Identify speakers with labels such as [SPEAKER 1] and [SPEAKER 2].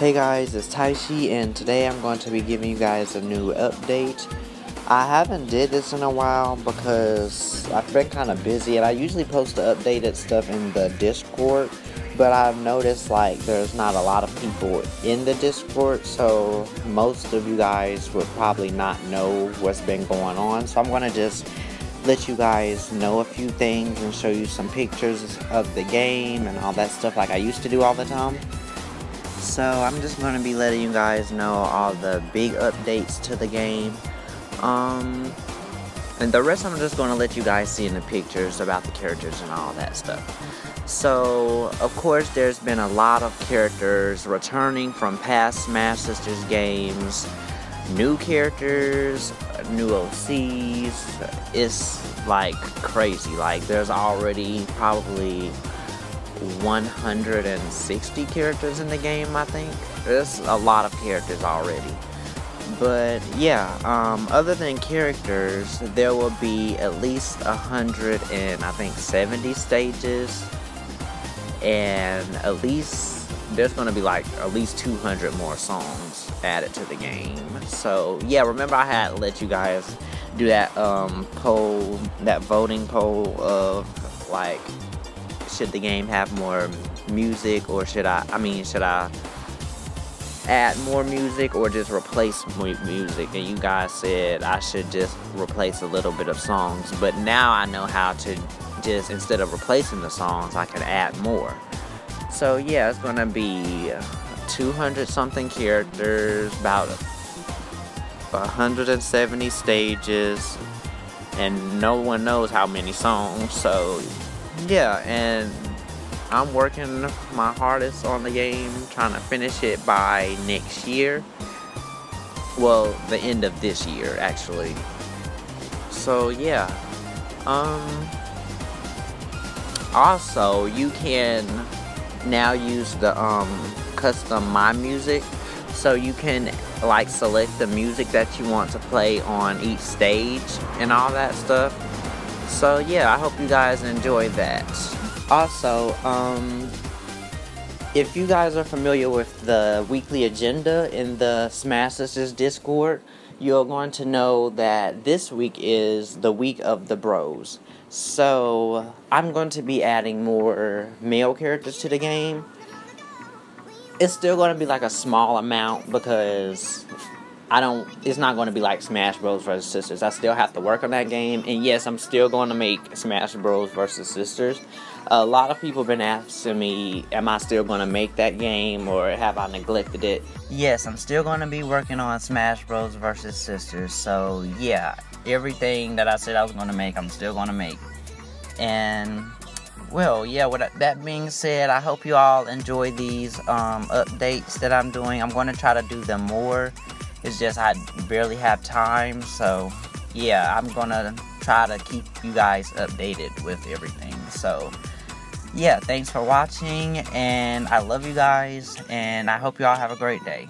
[SPEAKER 1] Hey guys, it's Tashy and today I'm going to be giving you guys a new update. I haven't did this in a while because I've been kind of busy and I usually post the updated stuff in the Discord but I've noticed like there's not a lot of people in the Discord so most of you guys would probably not know what's been going on so I'm going to just let you guys know a few things and show you some pictures of the game and all that stuff like I used to do all the time. So I'm just going to be letting you guys know all the big updates to the game. Um, and the rest I'm just going to let you guys see in the pictures about the characters and all that stuff. So, of course, there's been a lot of characters returning from past Smash Sisters games. New characters, new OCs. It's like crazy. Like, there's already probably 160 characters in the game, I think. There's a lot of characters already. But yeah, um, other than characters, there will be at least 100 and I think 70 stages. And at least there's going to be like at least 200 more songs added to the game. So yeah, remember I had let you guys do that um, poll, that voting poll of like should the game have more music or should I, I mean, should I add more music or just replace music? And you guys said I should just replace a little bit of songs. But now I know how to just, instead of replacing the songs, I can add more. So yeah, it's gonna be 200 something characters, about 170 stages, and no one knows how many songs. So yeah, and I'm working my hardest on the game, trying to finish it by next year. Well, the end of this year, actually. So yeah, um, also you can now use the um custom my music, so you can like select the music that you want to play on each stage and all that stuff so yeah, I hope you guys enjoy that. Also, um, if you guys are familiar with the weekly agenda in the Smash Sisters Discord, you're going to know that this week is the week of the bros. So, I'm going to be adding more male characters to the game. It's still going to be like a small amount because I don't. It's not going to be like Smash Bros. versus Sisters. I still have to work on that game, and yes, I'm still going to make Smash Bros. versus Sisters. A lot of people have been asking me, am I still going to make that game, or have I neglected it? Yes, I'm still going to be working on Smash Bros. versus Sisters. So yeah, everything that I said I was going to make, I'm still going to make. And well, yeah, with that being said, I hope you all enjoy these um, updates that I'm doing. I'm going to try to do them more. It's just I barely have time, so yeah, I'm gonna try to keep you guys updated with everything. So yeah, thanks for watching, and I love you guys, and I hope you all have a great day.